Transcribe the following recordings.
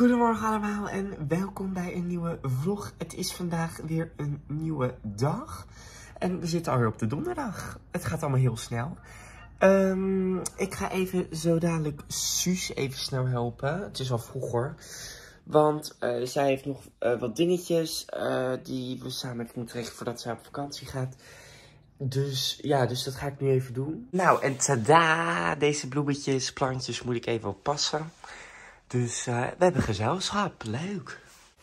Goedemorgen allemaal en welkom bij een nieuwe vlog. Het is vandaag weer een nieuwe dag. En we zitten alweer op de donderdag. Het gaat allemaal heel snel. Ehm, ik ga even zo dadelijk Suus even snel helpen. Het is al vroeger. Want eh, zij heeft nog eh, wat dingetjes eh, die we samen moeten regelen voordat zij op vakantie gaat. Dus ja, dus dat ga ik nu even doen. Nou, en tada! Deze bloemetjes, plantjes moet ik even oppassen. Dus we hebben gezelschap. Leuk.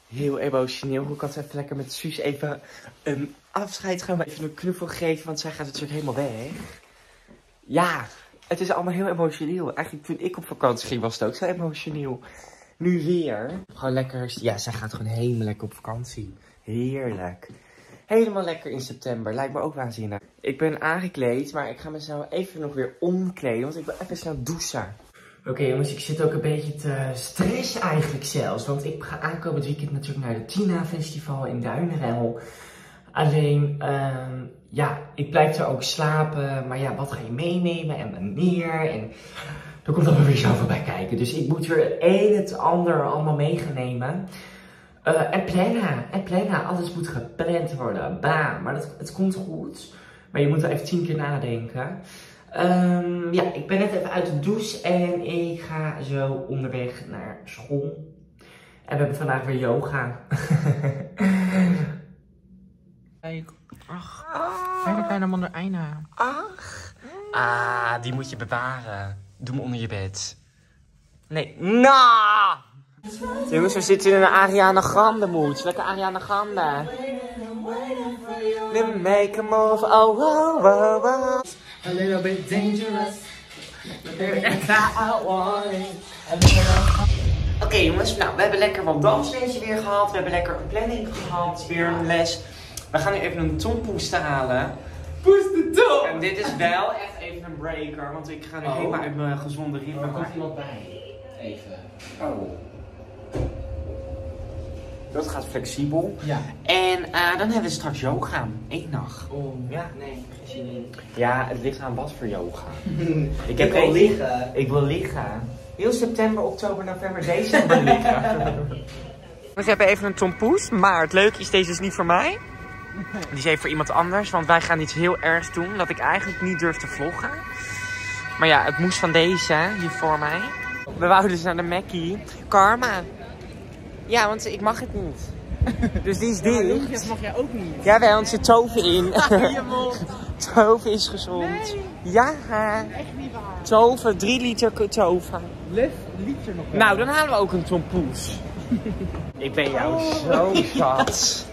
Heel emotioneel. Ik had even lekker met Suus even een afscheid gaan. Even een knuffel geven, want zij gaat natuurlijk helemaal weg. Ja, het is allemaal heel emotioneel. Eigenlijk toen ik op vakantie ging was het ook zo emotioneel. Nu weer. Gewoon lekker. Ja, zij gaat gewoon helemaal lekker op vakantie. Heerlijk. Helemaal lekker in september. Lijkt me ook waanzinnig. Ik ben aangekleed, maar ik ga mezelf even nog weer omkleden. Want ik wil even snel douchen. Oké jongens, ik zit ook een beetje te stressen eigenlijk zelfs. Want ik ga aankomend weekend natuurlijk naar het Tina Festival in Duinrel. Alleen, uh, ja, ik blijf er ook slapen. Maar ja, wat ga je meenemen en wanneer? En er komt allemaal weer zoveel bij kijken. Dus ik moet weer een en het ander allemaal meegenemen. Uh, en plannen, en plannen. Alles moet gepland worden. Bam. Maar dat, het komt goed. Maar je moet er even tien keer nadenken. Um, ja, ik ben net even uit de douche en ik ga zo onderweg naar school. En we hebben vandaag weer yoga. Kijk, ach, kleine kleine mandarijna. Ach, ah, die moet je bewaren. Doe hem onder je bed. Nee, nah! Jongens, we zitten in een Ariana Grande mood. Lekker Ariana Grande. We make a move, oh, oh, oh, oh. A little bit dangerous. Oké jongens, nou we hebben lekker wat danslessen weer gehad. We hebben lekker een planning gehad, weer een les. We gaan nu even een tompoes halen. Poes de top! En dit is wel echt een breaker, want ik ga nu Oh. helemaal uit mijn gezonde ritme. Er komt iemand bij. Even. Oh. Dat gaat flexibel. Ja. En eh, dan hebben we straks yoga. Eén nacht. Oh, Ja. Nee, geen zin in. Ja, het ligt aan wat voor yoga. Ik heb wil geen- liggen. Ik wil liggen. Heel september, oktober, november, december liggen. We hebben even een tompoes, maar het leuke is, deze is niet voor mij. Die is even voor iemand anders, want wij gaan iets heel ergs doen dat ik eigenlijk niet durf te vloggen. Maar ja, het moest van deze hier voor mij. We wouden dus naar de Mackie. Karma. Ja, want ik mag het niet. Dus die is dicht. Dat mag jij ook niet. Jawel, want zit toven in. Toven is gezond. Ja, Echt niet waar. toven, 3 liter toven. Lef liet er nog wel. Nou, dan halen we ook een tompoes. Ik ben jou zo zat.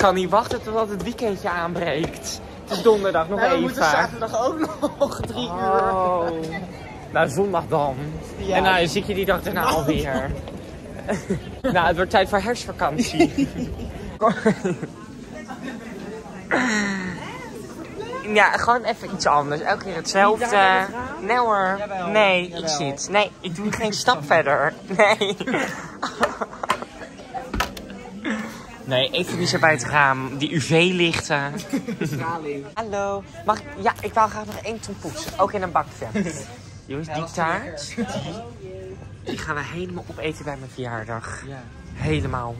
Ik kan niet wachten totdat het weekendje aanbreekt. Het is donderdag, nog Nee, we even. moeten zaterdag ook nog drie uur. Oh. Nou, zondag dan. Ja. En nou, zie ik je die dag daarna alweer. nou, het wordt tijd voor herfstvakantie. ja, gewoon even iets anders. Elke keer hetzelfde. Nee hoor. Nee, ik zit. Nee, ik doe geen stap verder. Nee. Nee, even niet zo bij het raam. Die UV-lichten. Straling. Hallo. Mag ik? Ja, ik wil graag nog één tompoes. Ook in een bakje. Jongens, die taart, die, die gaan we helemaal opeten bij mijn verjaardag. Ja. Helemaal.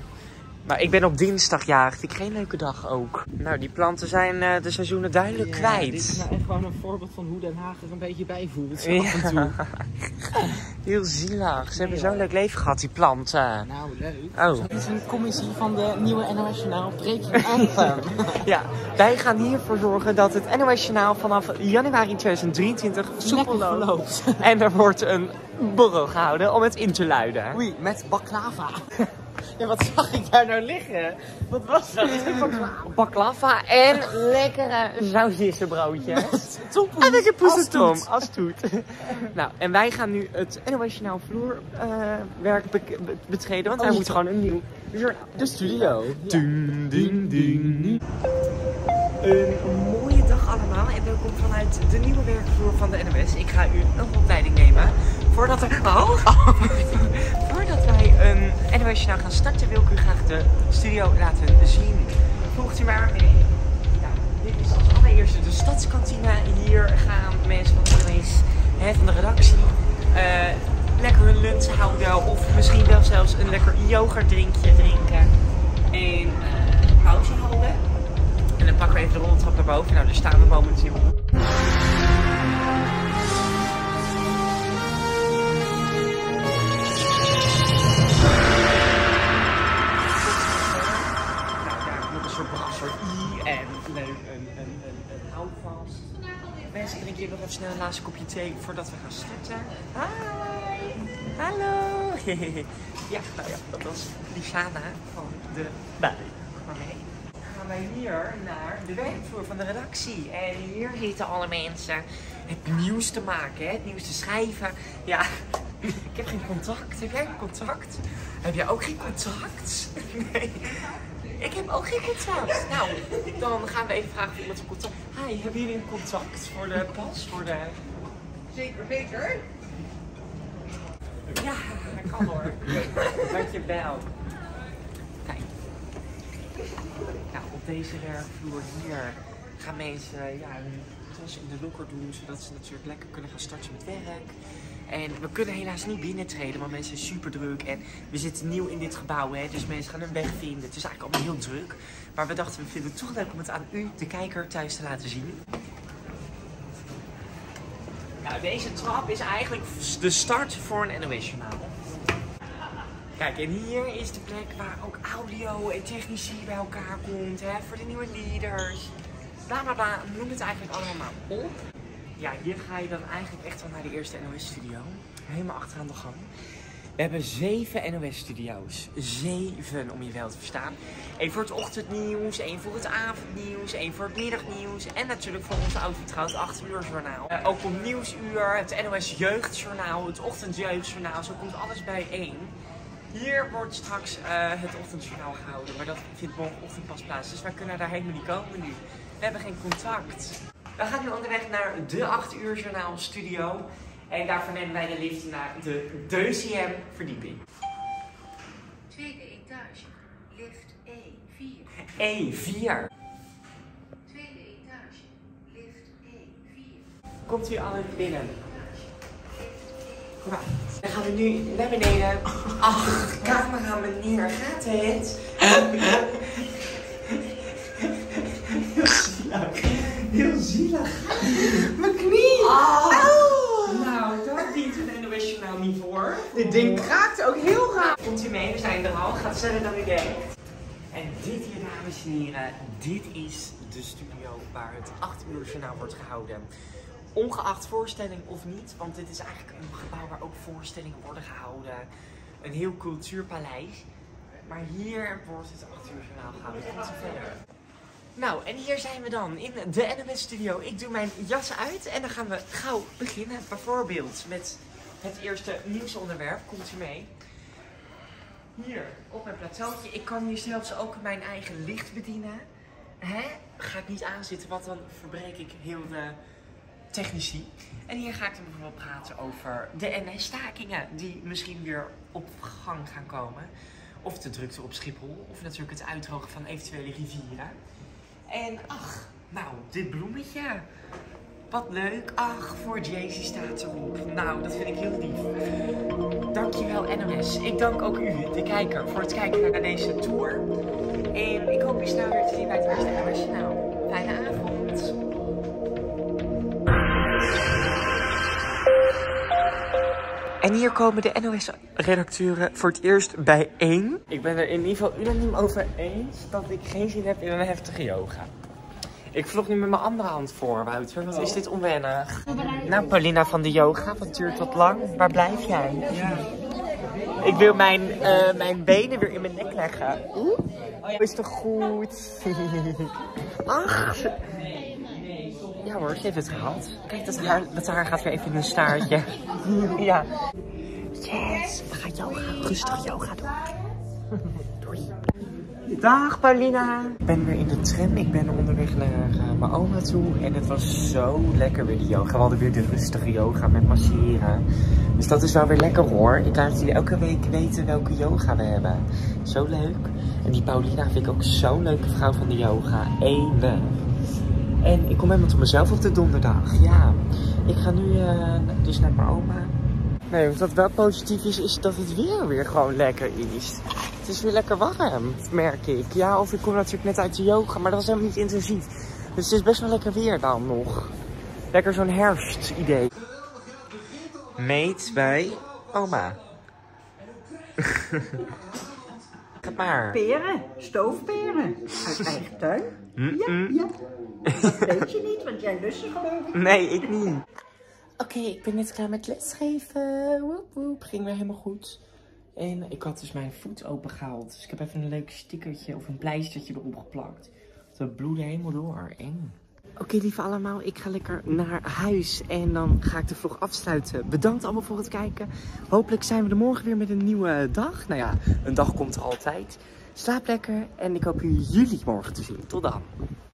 Maar ik ben op dinsdag jarig. Vind ik geen leuke dag ook. Nou, die planten zijn eh, de seizoenen duidelijk Ja, kwijt. Dit is nou echt gewoon een voorbeeld van hoe Den Haag er een beetje bij voelt. Zo Ja. af en toe. Heel zielig. Ze hebben zo'n leuk leven gehad, die planten. Nou, leuk. Oh. Dit is een commissie van de nieuwe NOS Journaal Breaking Anthem. Ja, wij gaan hiervoor zorgen dat het NOS Journaal vanaf januari 2023 soepel loopt. En er wordt een borrel gehouden om het in te luiden. Oei, met baklava. Ja, wat zag ik daar nou liggen? Wat was dat? Baklava en lekkere zoutjessenbroodjes. Tompoes. En lekker toet. als toet. nou, en wij gaan nu het NOS vloerwerk be be- betreden, want Oh, moeten gewoon een nieuw journaal. De studio. Ding, ding, ding. Een mooie dag allemaal en welkom vanuit de nieuwe werkvloer van de NOS. Ik ga u een rondleiding nemen voordat er... Oh! En als je nou gaan starten, wil ik u graag de studio laten zien. Volgt u maar mee. Dit is als allereerste de stadskantine. Hier gaan mensen van de, hè, van de redactie eh, lekker hun lunch houden. Of misschien wel zelfs een lekker yoghurtdrinkje drinken. En uh, pauze houden. En dan pakken we even de roltrap naar boven. Nou, daar staan we momenteel Mensen, ik drink hier nog even snel een laatste kopje thee voordat we gaan starten. Hi! Hallo! ja, nou ja, dat was Lishana van de Bui. Maar mee. gaan wij hier naar de werkvloer van de redactie. En hier zitten alle mensen het nieuws te maken, het nieuws te schrijven. Ja, ik heb geen contact. Heb jij een contact? Heb jij ook geen contact? Nee. Ik heb ook geen contact. Nou, dan gaan we even vragen of iemand een contact... Hi, hebben jullie een contact voor de pas? Voor de... Zeker, zeker. Ja, dat kan hoor. Dankjewel. Kijk. Nou, op deze werkvloer hier gaan mensen ja, hun tas in de locker doen, zodat ze natuurlijk lekker kunnen gaan starten met werk. En we kunnen helaas niet binnentreden, want mensen zijn super druk. En we zitten nieuw in dit gebouw, hè, dus mensen gaan hun weg vinden. Het is eigenlijk allemaal heel druk. Maar we dachten, we vinden het toch leuk om het aan u, de kijker, thuis te laten zien. Nou, deze trap is eigenlijk de start voor een NOS-journaal. Kijk, en hier is de plek waar ook audio en technici bij elkaar komt, hè, voor de nieuwe leaders. Bla bla bla, noem het eigenlijk allemaal op. Ja, hier ga je dan eigenlijk echt wel naar de eerste NOS-studio. Helemaal achteraan de gang. We hebben zeven NOS-studio's. Zeven, om je wel te verstaan. Eén voor het ochtendnieuws, één voor het avondnieuws, één voor het middagnieuws. En natuurlijk voor onze oud-vertrouwd 8 uur journaal. Uh, ook om nieuwsuur, het NOS Jeugdjournaal, het ochtendjeugdjournaal. Zo komt alles bijeen. Hier wordt straks uh, het ochtendjournaal gehouden, maar dat vindt morgenochtend pas plaats. Dus wij kunnen daar helemaal niet komen nu. We hebben geen contact. We gaan nu onderweg naar de 8 uur journaal studio. En daarvoor nemen wij de lift naar de DCM verdieping. Tweede etage, lift E4. E4. Tweede etage, lift E4. Komt u allen binnen? Goed. Dan gaan we nu naar beneden. Ach, camera meneer, gaat het? Heel zielig. Mijn knie. Oh. Nou, daar dient een NOS journaal niet voor. Dit ding kraakt ook heel raar. Komt u mee, we zijn er al. Gaat sneller dan u denkt. En dit hier, dames en heren, dit is de studio waar het 8 uur journaal wordt gehouden. Ongeacht voorstelling of niet, want dit is eigenlijk een gebouw waar ook voorstellingen worden gehouden. Een heel cultuurpaleis. Maar hier wordt het 8 uur journaal gehouden. U verder. Nou, en hier zijn we dan in de NMS studio. Ik doe mijn jas uit en dan gaan we gauw beginnen. Bijvoorbeeld met het eerste nieuwsonderwerp. Komt u mee? Hier, op mijn plateautje. Ik kan hier zelfs ook mijn eigen licht bedienen. Hè? Ga ik niet aanzitten, want dan verbreek ik heel de technici. En hier ga ik dan bijvoorbeeld praten over de NS-stakingen die misschien weer op gang gaan komen. Of de drukte op Schiphol, of natuurlijk het uitdrogen van eventuele rivieren. En ach, nou, dit bloemetje. Wat leuk. Ach, voor Jaycee staat erop. Nou, dat vind ik heel lief. Dankjewel NOS. Ik dank ook u, de kijker, voor het kijken naar deze tour. En ik hoop je snel weer te zien bij het eerste NOS Journaal. Fijne avond. Hier komen de NOS-redacteuren voor het eerst bijeen. Ik ben er in ieder geval unaniem over eens dat ik geen zin heb in een heftige yoga. Ik vlog nu met mijn andere hand voor, Wouter. Wat is dit onwennig? Nou, Paulina van de yoga, wat duurt wat lang? Waar blijf jij? Ja. Ik wil mijn, uh, mijn benen weer in mijn nek leggen. Oeh, is toch goed? Ach. Ja hoor, ze heeft het gehaald. Kijk, dat haar, dat haar gaat weer even in een staartje. ja. Yes, we gaan yoga. Rustig yoga doen. Doei. Dag Paulina. Ik ben weer in de tram. Ik ben onderweg naar uh, mijn oma toe. En het was zo lekker weer die yoga. We hadden weer de rustige yoga met masseren. Dus dat is wel weer lekker hoor. Ik laat jullie elke week weten welke yoga we hebben. Zo leuk. En die Paulina vind ik ook zo'n leuke vrouw van de yoga. Enig. En ik kom helemaal tot mezelf op de donderdag. Ja. Ik ga nu uh, dus naar mijn oma. Nee, wat wel positief is, is dat het weer weer gewoon lekker is. Het is weer lekker warm, merk ik. Ja, of ik kom natuurlijk net uit de yoga, maar dat was helemaal niet intensief. Dus het is best wel lekker weer dan nog. Lekker zo'n herfstidee. Meet bij oma. Ga maar. Peren, stoofperen. Uit eigen tuin. Mm, Ja, mm. ja. Dat weet je niet, want jij lust ze geloof ik. Nee, ik niet. Oké, ik ben net klaar met lesgeven. Woep woep, ging weer helemaal goed. En ik had dus mijn voet opengehaald. Dus ik heb even een leuk stickertje of een pleistertje erop geplakt. We bloeden helemaal door. Eng. Oké, lieve allemaal, ik ga lekker naar huis en dan ga ik de vlog afsluiten. Bedankt allemaal voor het kijken. Hopelijk zijn we er morgen weer met een nieuwe dag. Nou ja, een dag komt er altijd. Slaap lekker en ik hoop jullie morgen te zien. Tot dan.